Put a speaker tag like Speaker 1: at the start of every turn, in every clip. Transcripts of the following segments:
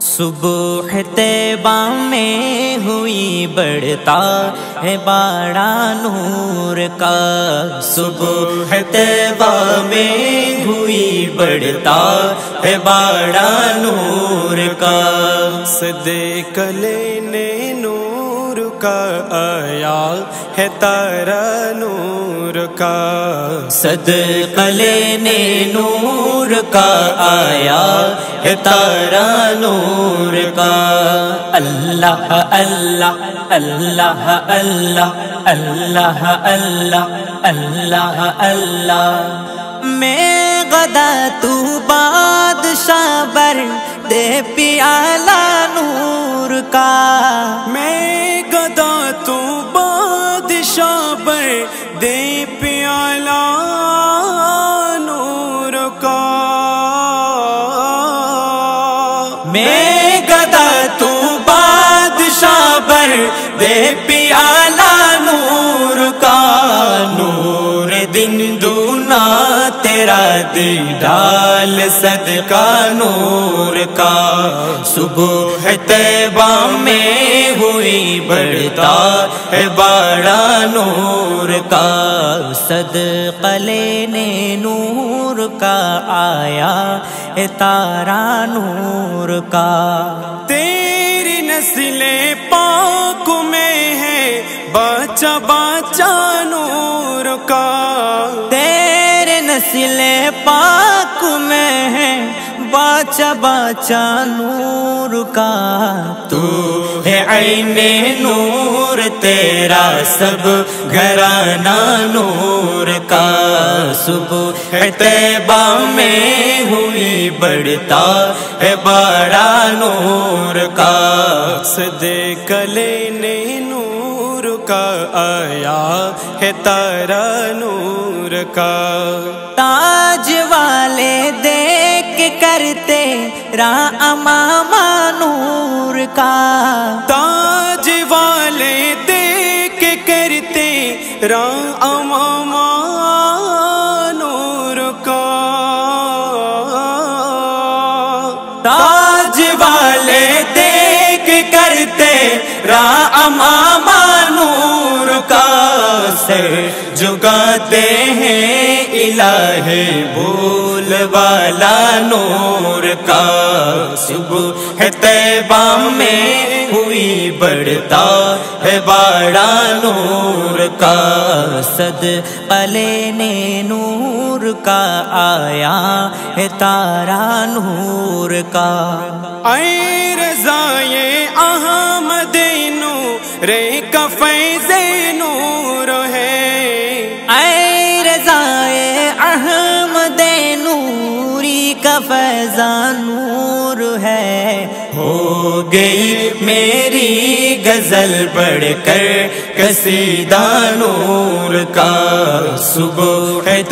Speaker 1: صبح تیبہ میں ہوئی بڑھتا ہے باڑا نور کا صبح تیبہ میں ہوئی بڑھتا ہے باڑا نور کا
Speaker 2: صدیق لینے کا آیا ہے تارا نور کا۔
Speaker 1: صدق لینے نور کا آیا ہے تارا نور کا۔ اللہ اللہ اللہ اللہ اللہ اللہ اللہ اللہ۔ میں غدا تو بادشاہ بر دے پیالہ نور کا۔
Speaker 2: میں بادشاہ دے پیالہ نور کا۔
Speaker 1: میں گدا تو بادشاہ بر دے پیالہ نور کا۔ نور دن دونا تیرا دی ڈال صدقہ نور کا۔ صبح تیبہ میں ہوئی بڑھتا ہے بڑا نور کا صدقہ لینے نور کا آیا ہے تارا نور کا
Speaker 2: تیری نسل پاک میں ہے بچا بچا نور کا۔
Speaker 1: تیرے نسل پاک میں ہے باچا باچا نور کا۔ تو ہے عین نور تیرا سب گھرانا نور کا صبح ہے تیبہ میں ہوئی بڑھتا ہے بڑا نور کا
Speaker 2: صدیق لینے نور کا آیا ہے تارا نور کا
Speaker 1: تاج والے دیکھ کرتے را اماما نور کا
Speaker 2: تاج رام اماما نور کا
Speaker 1: تاج والے دیکھ کرتے را اماما نور کا سر جگاتے ہیں الہ بول والا نور کا۔ صبح ہے تیبہ میں ہوئی بڑھتا ہے باڑا نور کا صد نے نور کا آیا ہے تارا نور کا۔
Speaker 2: اے رضائے احمد نور کا فیض نور ہے۔
Speaker 1: فیضان نور ہے۔ ہو گئی میری غزل پڑھ کر کسیدہ نور کا۔ صبح ہے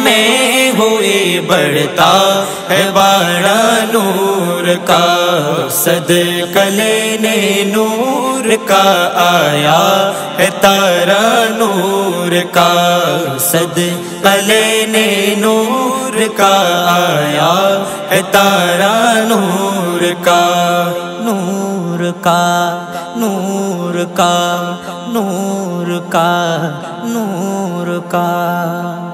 Speaker 1: میں ہوئی بڑھتا ہے بڑا نور کا۔ صدقہ لینے نور کا آیا۔ ہے تارا نور کا صد نے نور کا آیا ہے تارا نور کا نور کا نور کا نور کا نور کا